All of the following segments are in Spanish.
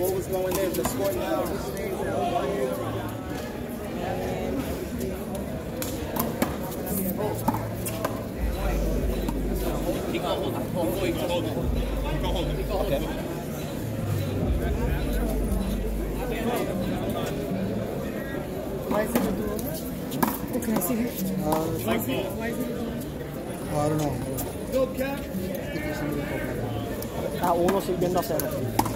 block. The ball was going in. The score now. Why is it a duel? Can I see her? I don't know. Go, Cap. A uno sirviendo a cero.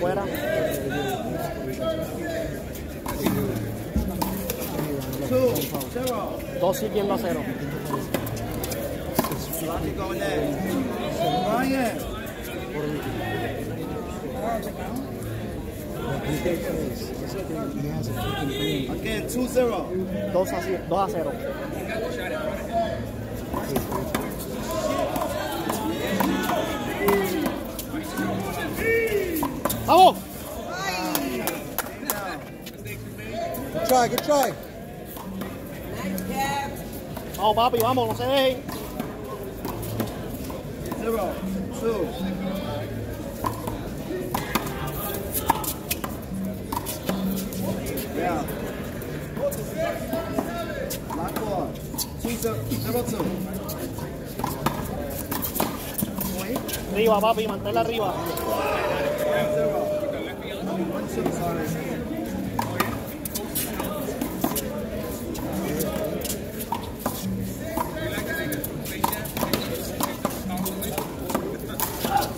afuera. Dos siguiendo a cero. Again, 2-0. 2 a 0. ¡Vamos! Good try, good try. Vamos, papi, vamos, no se dejen. Zero. Two. Yeah. Lock on. Two zero. Zero two. Point. Arriba, papi, manténla arriba. Zero. One two. Sorry.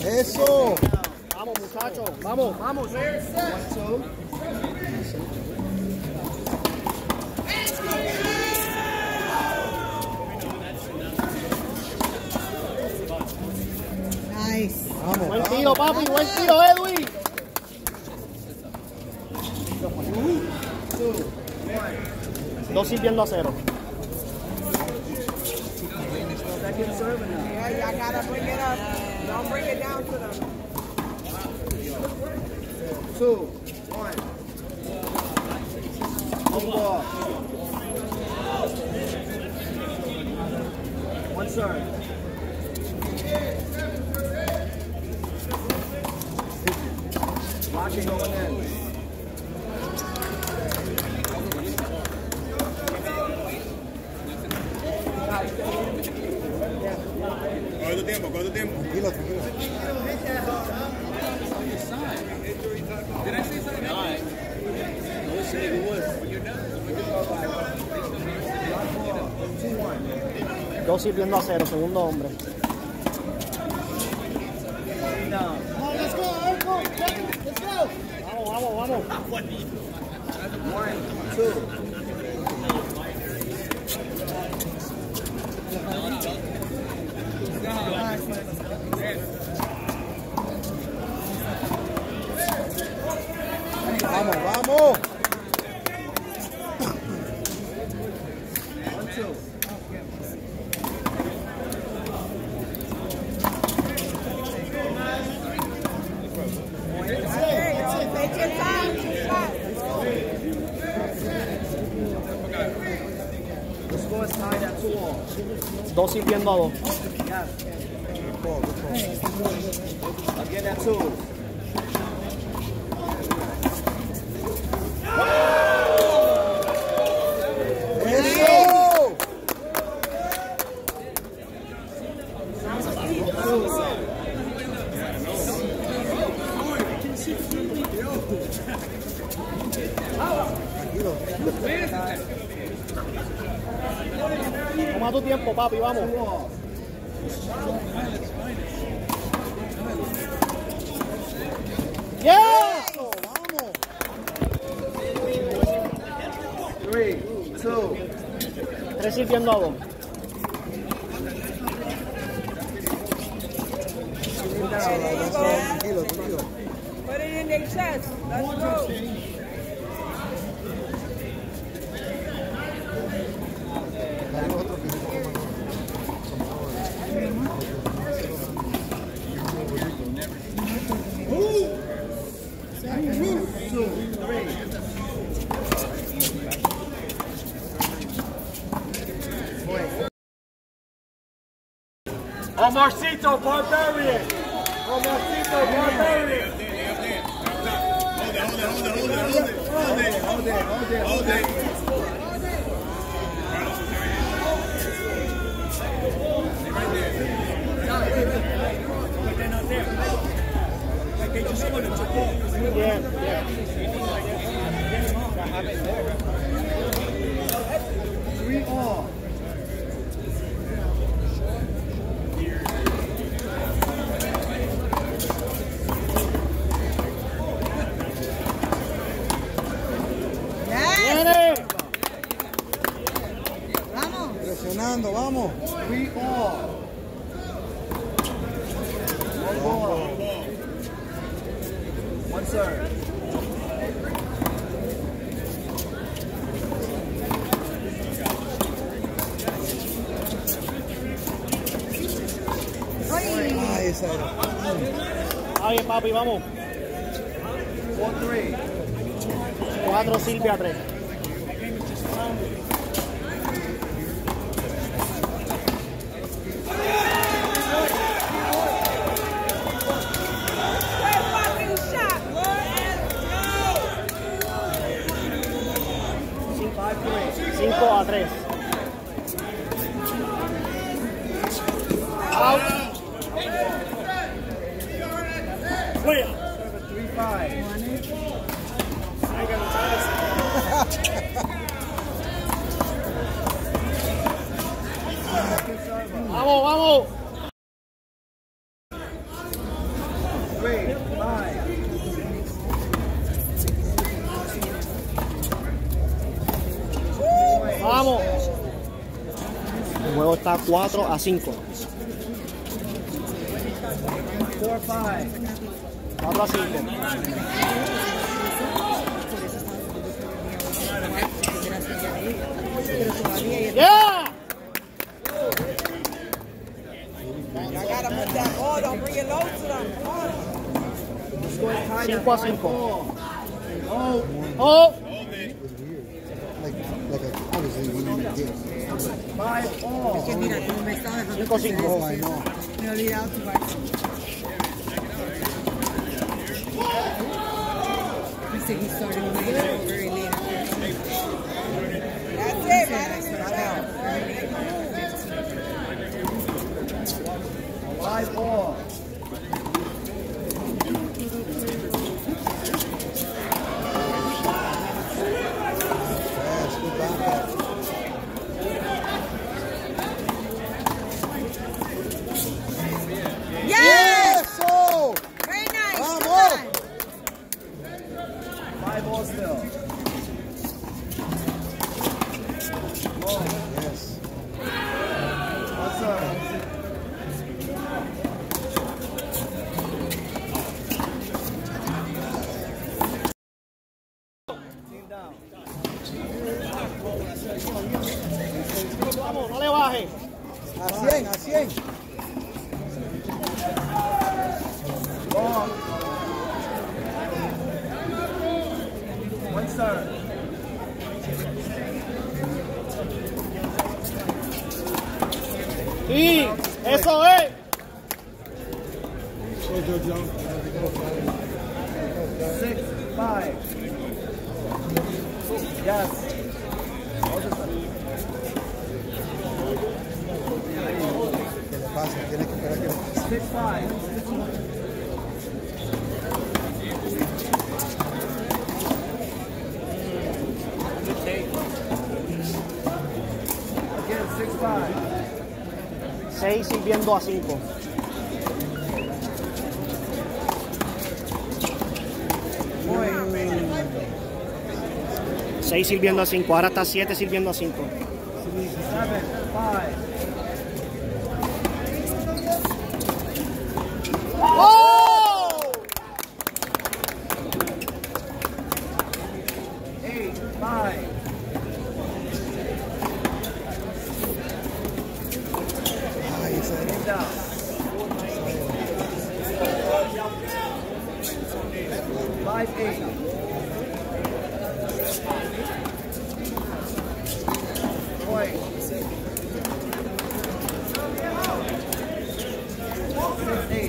Eso. Vamos, muchachos, vamos, vamos. Nice. Vamos, Buen tiro, papi, buen tiro, Edwin. Yeah, gotta bring it up. Don't bring it down to them. Two. One. Ball. One serve. Locking going in. Dos sirviendo a cero, segundo hombre. Vamos, vamos, vamos. One, two. Toma tu tiempo, papi, vamos. ¡Yeah! Put it in their chest. Let's go. Omarcito Barbarian. Omarcito Barbarian. Hold it, hold it, hold it, hold it, hold it, hold it, hold it. Bien, bien. Three all. Yes. vamos. We all. One Ay, papi, vamos. 4-3. 4 Silvia 3. 4 a 5. Four five. 4 a 5. ¡Yeah! Gotta put that bring it low to them. Come on. 5 a 5. Oh, ¡Oh! Five all. Que mira, como me estaba dejando Cinco, crecer cinco. eso, Oh, I know. Me he olvidado tu barco. He said le baje. A 100, a 100. Long. One serve. Sí, eso es. Six, five. Yes. ¿Qué le pasa? Tiene que Six, five. Again, six, five. 6 sirviendo a 5. Point. 6 sirviendo a 5. Ahora está 7 sirviendo a 5. Seven, five. Thursday.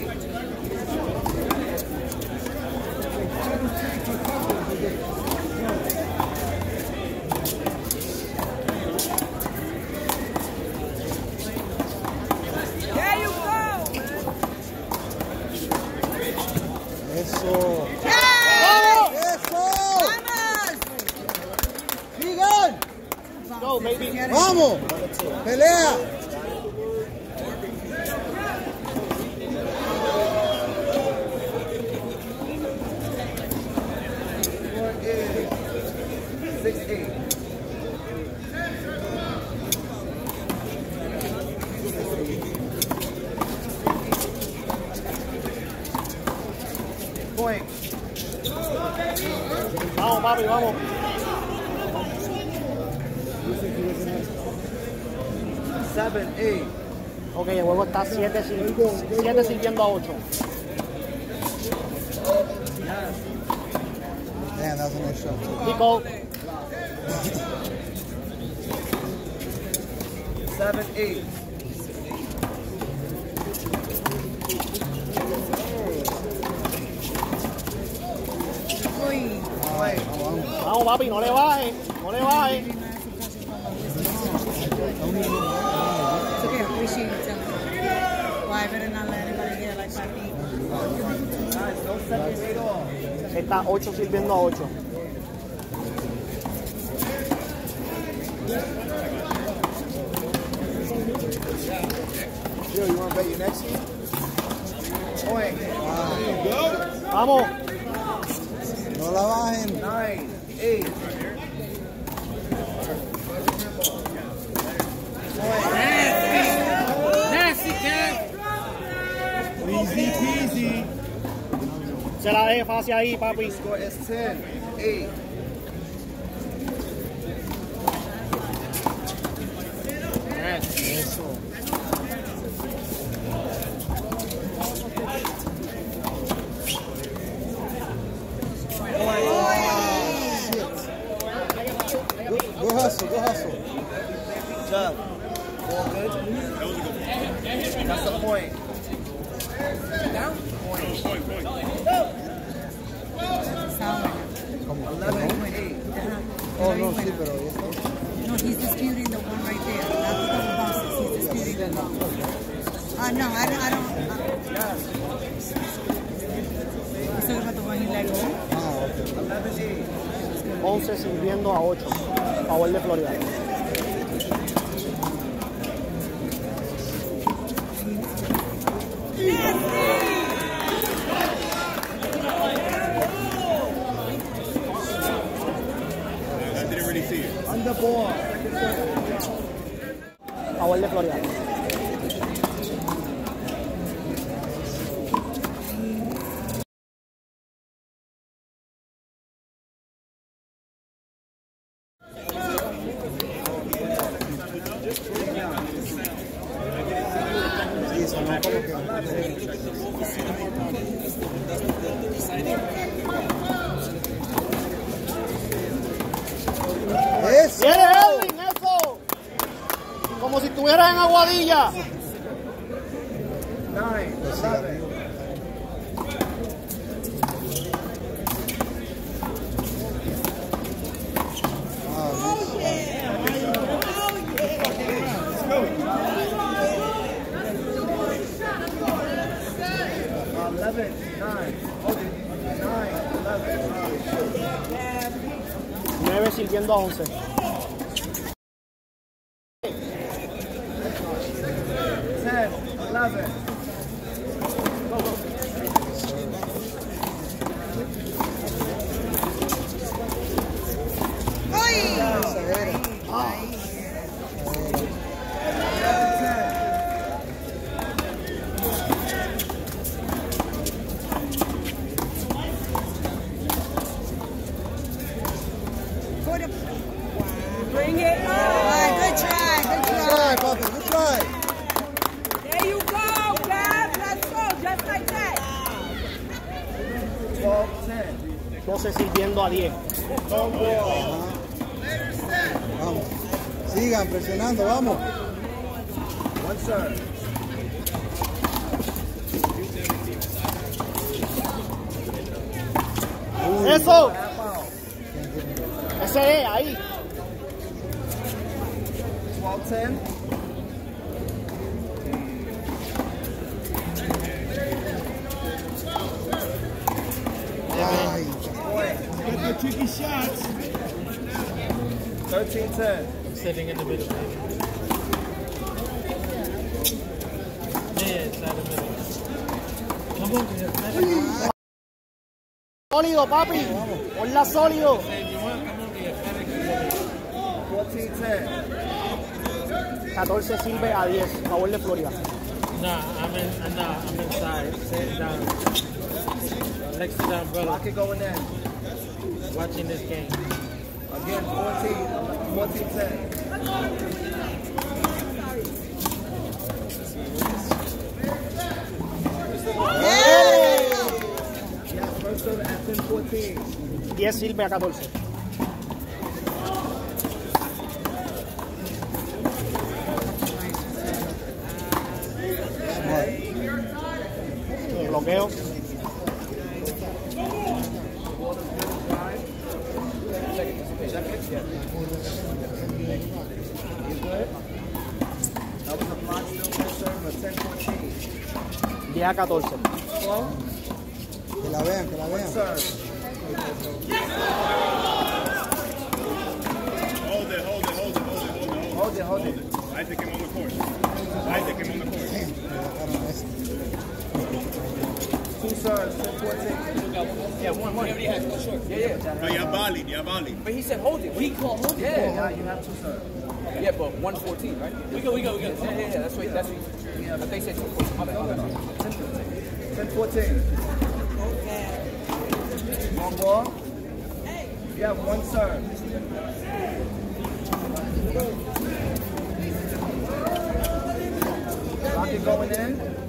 Vamos, papi, vamos. Seven eight. Ok, el juego está 7 sirviendo a 8. Damn, that was a nice shot. too. Nico, Seven eight. Papi, no le bajes, no le bajes. Nice. Está 8 sirviendo a 8. Yo, you want to bet your next one? Point. Vamos. No la bajen. Nine eight. Easy. Se la deje fácil ahí, papi. Score is ten eight. Eso. Sirviendo a 8. Favor de Florida. I didn't really see it. Under ball. Favor de Florida. Sí, sonó como que. ¡Eso! ¡Viene Edwin, eso! Como si estuvieras en Aguadilla. Nine. Eleven. 11, 9, sirviendo a 11. Ten, 11. ¡Eso! Ese es, ahí. 12-10. Ay, Get the tricky shots. 13-10. Sitting in the middle. Yeah, inside the middle. Come on. sólido, papi. Ponla sólido. What's 14 sirve a 10, favor de Florida. No, I'm, in, I'm not. I'm inside. Sit down. Next time, brother. I could go in there. Watching this game. Again, 14, 14 10. First serve at 10-14. 10 a 14. Slow. que la vean, que la vean. Yeah, one, one. He already has no short. Yeah, yeah. No, Yabali, Yabali. But he said hold it. We call hold it. Yeah, Yeah, you have two serves. yeah, but 114, right? We go, we go, we go. Yeah, yeah, yeah. That's what, that's what. I thought you said 214. My bad, my bad. 10-14. Long ball. You have one serve. Lock it going in.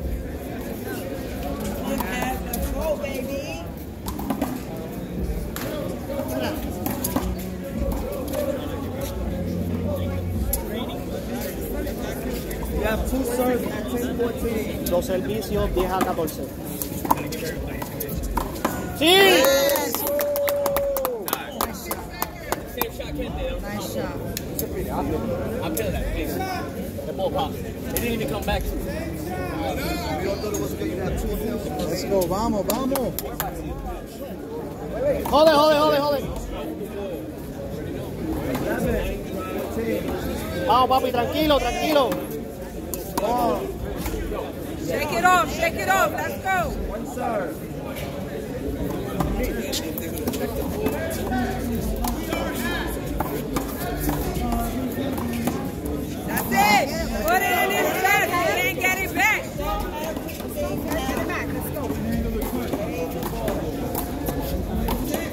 Dos servicios, 10 a 14. ¡Sí! Nice shot. I'm that. It didn't even come back it. Let's go, vamos, vamos. Jode, jode, jode, jode. 11, 14. Vamos, papi, tranquilo, tranquilo. It off, shake it off. Let's go. One serve. That's it. Put it in his chest. He didn't get it back.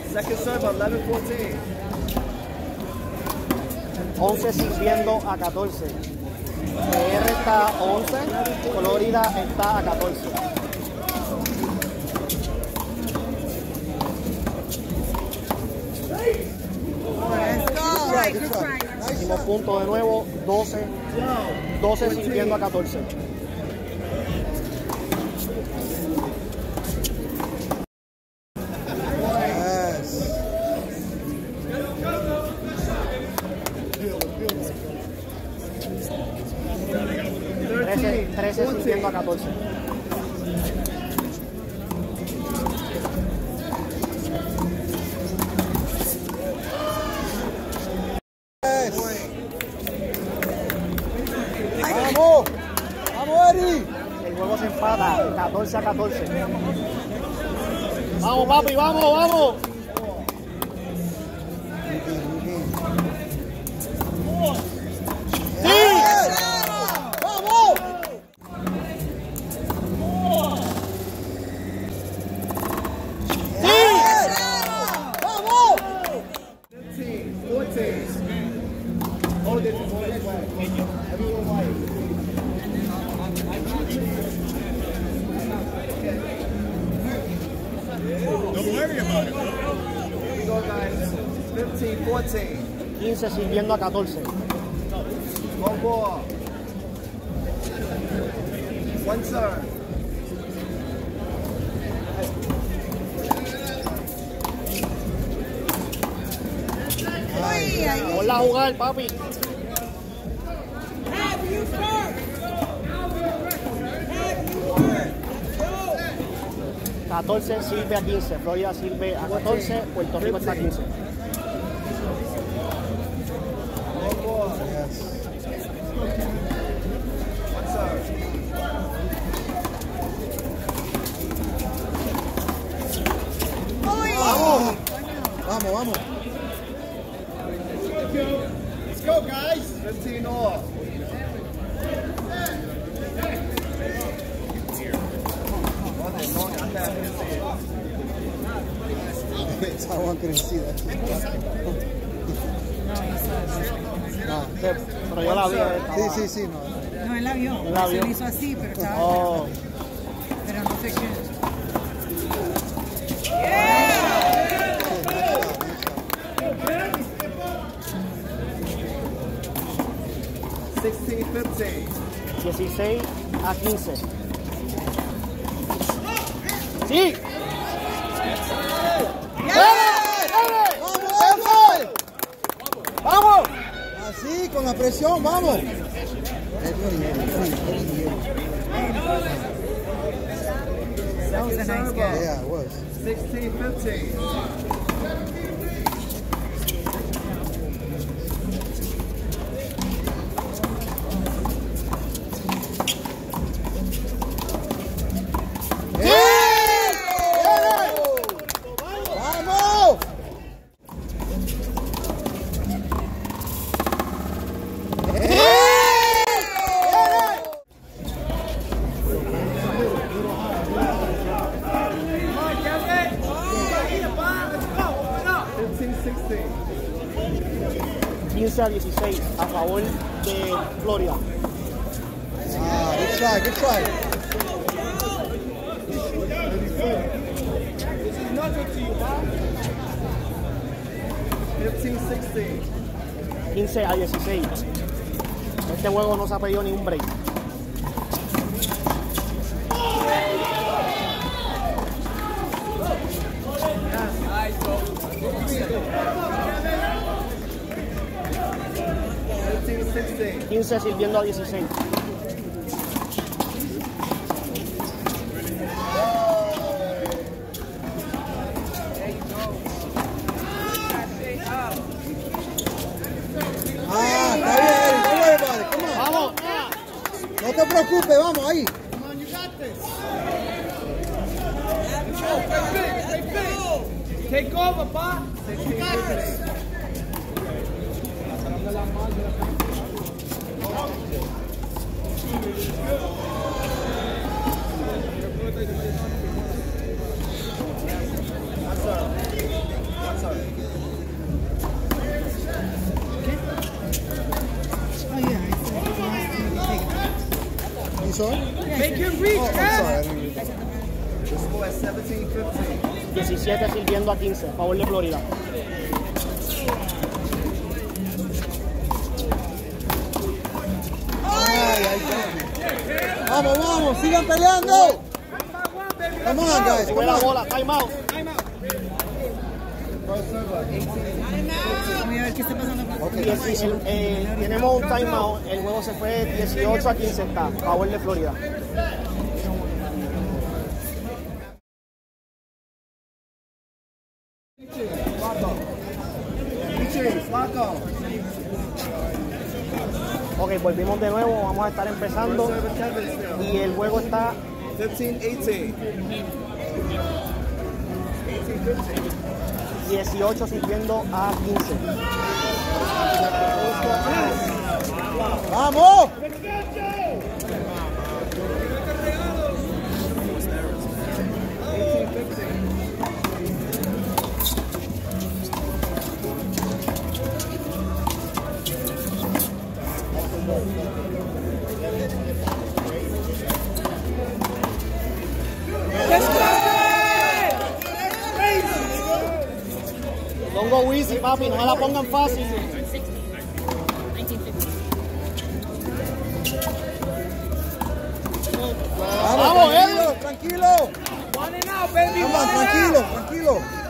Second serve, 11, 14. 11 sirviendo a 14. Está a 11, Florida está a 14. Let's go. Right, good try. Nice Hicimos shot. punto de nuevo, 12, 12 sirviendo a 14. 14 a 14. Vamos, papi, vamos, vamos. Vamos. 15, 14. Hold it, hold it. Everyone white. Don't worry about it, bro. 15, 14. 15 sirviendo a 14. One ball. One serve. Ay, ay, Ponla a jugar, papi. ...14 sirve a 15, Florida sirve a 14, Puerto Rico está a 15. One ball. Yes. One serve. Vamos, vamos. Let's go, guys. 15 all. Hold it, hold it. I can't even see it. Taiwan couldn't see that. No. Pero yo la vi. eh, Sí, sí, sí, no. No, él la vio. la Se vio. lo hizo así, pero estaba. Oh, Pero no sé qué. Sixteen, fifteen. 16 a 15. ¡Sí! ¡Vamos, ¡Vamos! Así, con la presión, vamos. That was a nice guy. Yeah, it was. 16, 15 a 16. Este juego no se ha pedido ni un break. 15 sirviendo a 16. Ah, está bien, Eric. Don't worry about it. Come on. ¡Vamos! No vamos ahí. Take over, Pa. Oh, yeah. I said, he wants me to Make him reach, Oh, I'm sorry. I didn't read that. The score is 17, 15. 17 sirviendo a 15 a favor de Florida. Ay, ay, ay. Vamos, vamos, sigan peleando. Come on, guys, come on. bola, time out. Voy a ver qué está pasando con Ok. Dieci- el- eh, tenemos un timeout. El juego se fue 18 a 15 está favor de Florida. Ok, volvimos de nuevo. Vamos a estar empezando. Y el juego está 15, 18. 18, 15. 18 sirviendo a 15. Vamos. Go easy, papi, no me la pongan fácil. Vamos, Vamos, tranquilo, tranquilo. One and out, baby. Vamos, tranquilo, tranquilo.